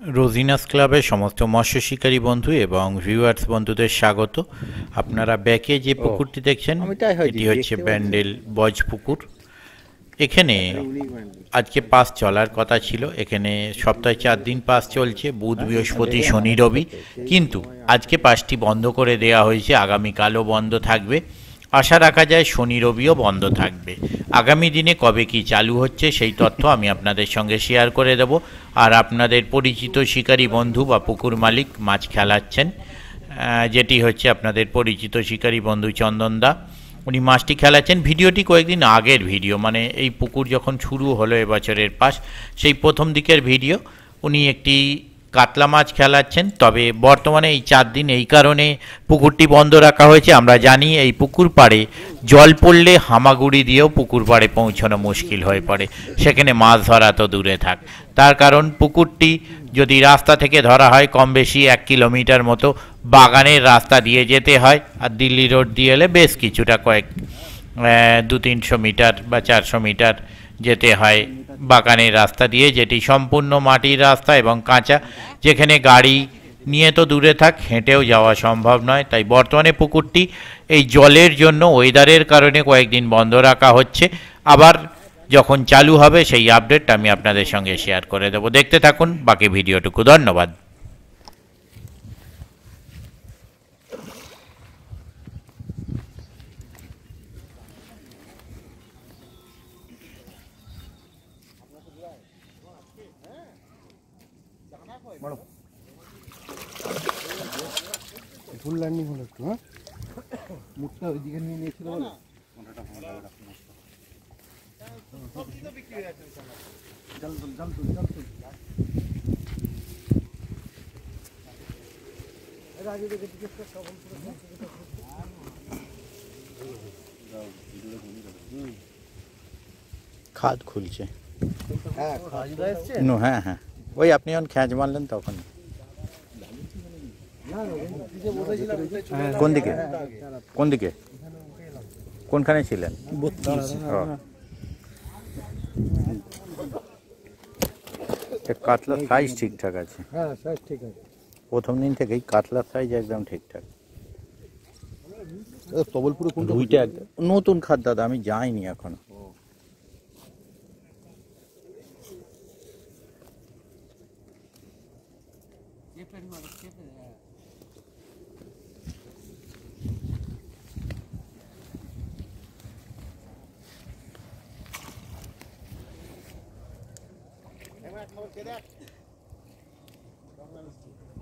রোজিনাস ক্লাবের সমস্ত মৎস্য শিকারী বন্ধু এবং ভিউয়ার্স বন্ধুদের স্বাগত। আপনারা ব্যাকে যে পুকুরটি দেখছেন এটি হচ্ছে ব্যান্ডেল বজ পুকুর। এখানে আজকে পাস চলার কথা ছিল। এখানে সপ্তাহে চার দিন পাস চলছে বুধ বৃহস্পতি শনি রবি। কিন্তু আজকে পাসটি বন্ধ করে দেওয়া হয়েছে। আগামীকালও বন্ধ থাকবে। আশা রাখা যায় শনি রবিও বন্ধ থাকবে। আগামী দিনে কবে কি চালু হচ্ছে সেই তথ্য আমি আপনাদের সঙ্গে শেয়ার করে দেব। আর আপনাদের পরিচিত শিকারী বন্ধু বা পুকুর মালিক মাছ খেলাচ্ছেন। যেটি হচ্ছে আপনাদের পরিচিত শিকারী বন্ধু চন্দনদা উনি মাছটি খেলাচ্ছেন। ভিডিওটি কয়েকদিন আগের ভিডিও মানে এই পুকুর যখন শুরু হলো এবছরের পাস সেই প্রথম দিকের ভিডিও। উনি একটি কাতলা মাছ খেলাচ্ছেন। তবে বর্তমানে এই চার দিন এই কারণে পুকুরটি বন্ধ রাখা হয়েছে। আমরা জানি এই পুকুর পাড়ে জল পড়লে হামাগুড়ি দিয়েও পুকুর পাড়ে পৌঁছানো মুশকিল হয়ে পড়ে। সেখানে মাছ ধরা তো দূরে থাক। তার কারণ পুকুরটি যদি রাস্তা থেকে ধরা হয়, কম বেশি এক কিলোমিটার মতো বাগানের রাস্তা দিয়ে যেতে হয়। আর দিল্লি রোড দিয়ে এলে বেশ কিছুটা কয়েক দু তিনশো মিটার বা চারশো মিটার যেতে হয় বাগানের রাস্তা দিয়ে, যেটি সম্পূর্ণ মাটির রাস্তা এবং কাঁচা। যেখানে গাড়ি নিয়ে তো দূরে থাক, হেঁটেও যাওয়া সম্ভব নয়। তাই বর্তমানে পুকুরটি এই জলের জন্য, ওয়েদারের কারণে কয়েকদিন বন্ধ রাখা হচ্ছে। আবার যখন চালু হবে, সেই আপডেটটা আমি আপনাদের সঙ্গে শেয়ার করে দেবো। দেখতে থাকুন বাকি ভিডিওটুকু। ধন্যবাদ। ফুল ল্যান্ডিং হলো একটু হ্যাঁ? মুখটা ওইদিকে নিয়ে নিয়েছিল বলে। জল তুল জল তুল জল তুল খাদ খুলছে হ্যাঁ হ্যাঁ হ্যাঁ। ওই আপনি যখন খ্যাঁচ মারলেন তখন। কোন দিকে? কোন দিকে? কোনখানে ছিলেন? কাতলার সাইজ ঠিকঠাক আছে। হ্যাঁ ঠিক প্রথম দিন থেকেই কাতলার সাইজ একদম ঠিকঠাক। তবলপুরে নতুন খাদ দাদা আমি যাইনি এখনও। ರಿಪೇರಿ ಮಾಡೋಕ್ಕೆ Get up. Don't let us do it.